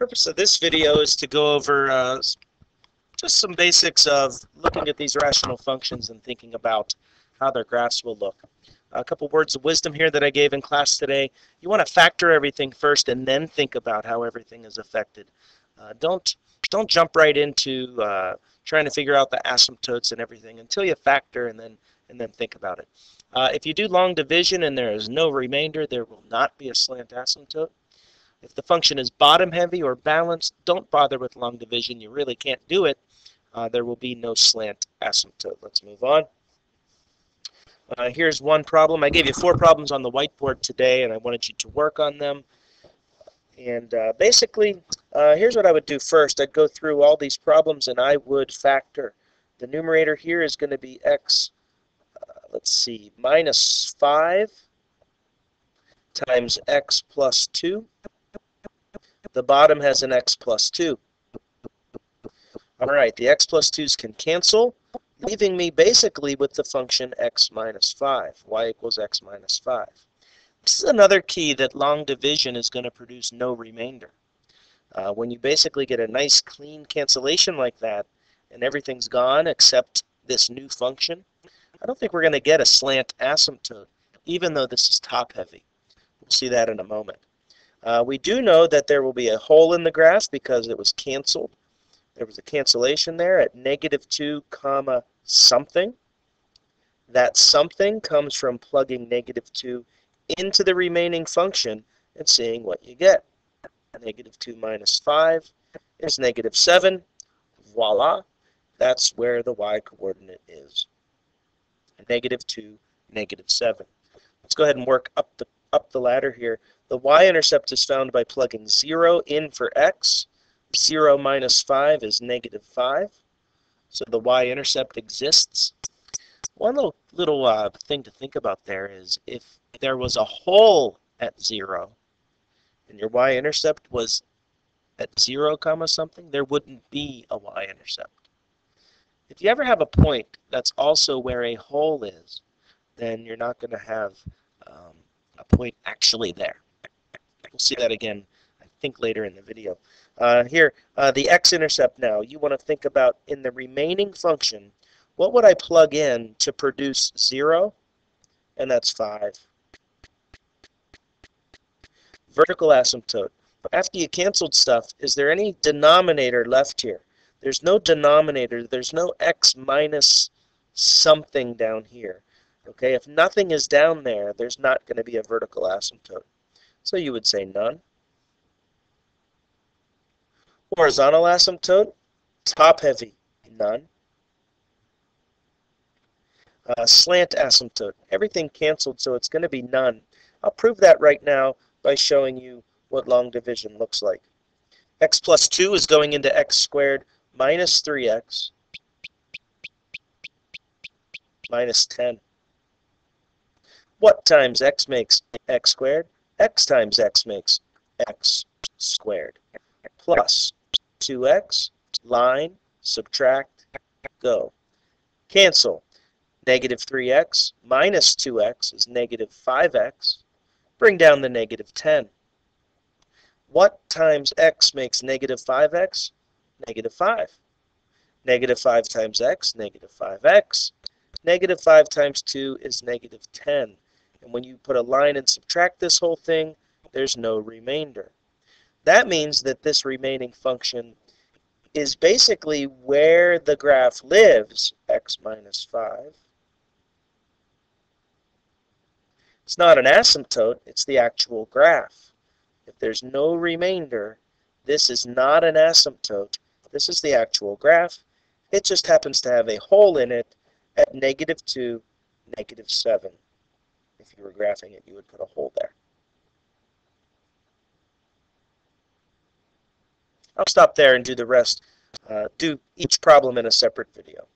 purpose of this video is to go over uh, just some basics of looking at these rational functions and thinking about how their graphs will look. A couple words of wisdom here that I gave in class today. You want to factor everything first and then think about how everything is affected. Uh, don't don't jump right into uh, trying to figure out the asymptotes and everything until you factor and then and then think about it. Uh, if you do long division and there is no remainder, there will not be a slant asymptote. If the function is bottom heavy or balanced, don't bother with long division. You really can't do it. Uh, there will be no slant asymptote. Let's move on. Uh, here's one problem. I gave you four problems on the whiteboard today, and I wanted you to work on them. And uh, basically, uh, here's what I would do first. I'd go through all these problems, and I would factor. The numerator here is going to be x, uh, let's see, minus 5 times x plus 2 the bottom has an x plus 2. All right, the x plus 2's can cancel, leaving me basically with the function x minus 5, y equals x minus 5. This is another key that long division is going to produce no remainder. Uh, when you basically get a nice clean cancellation like that, and everything's gone except this new function, I don't think we're going to get a slant asymptote, even though this is top heavy. We'll see that in a moment. Uh, we do know that there will be a hole in the graph because it was canceled. There was a cancellation there at negative 2 comma something. That something comes from plugging negative 2 into the remaining function and seeing what you get. Negative 2 minus 5 is negative 7. Voila. That's where the y coordinate is. Negative 2, negative 7. Let's go ahead and work up the, up the ladder here. The y-intercept is found by plugging 0 in for x. 0 minus 5 is negative 5. So the y-intercept exists. One little, little uh, thing to think about there is if there was a hole at 0 and your y-intercept was at 0 comma something, there wouldn't be a y-intercept. If you ever have a point that's also where a hole is, then you're not going to have um, a point actually there. We'll see that again, I think, later in the video. Uh, here, uh, the x-intercept now, you want to think about in the remaining function, what would I plug in to produce 0? And that's 5. Vertical asymptote. After you canceled stuff, is there any denominator left here? There's no denominator. There's no x minus something down here. Okay, if nothing is down there, there's not going to be a vertical asymptote. So you would say none. Horizontal asymptote, top heavy, none. Uh, slant asymptote, everything canceled, so it's going to be none. I'll prove that right now by showing you what long division looks like. x plus 2 is going into x squared minus 3x minus 10. What times x makes x squared? x times x makes x squared plus 2x, line, subtract, go. Cancel. Negative 3x minus 2x is negative 5x. Bring down the negative 10. What times x makes negative 5x? Negative 5. Negative 5 times x, negative 5x. Negative 5 times 2 is negative 10. And when you put a line and subtract this whole thing, there's no remainder. That means that this remaining function is basically where the graph lives, x minus 5. It's not an asymptote, it's the actual graph. If there's no remainder, this is not an asymptote. This is the actual graph. It just happens to have a hole in it at negative 2, negative 7 if you were graphing it, you would put a hole there. I'll stop there and do the rest. Uh, do each problem in a separate video.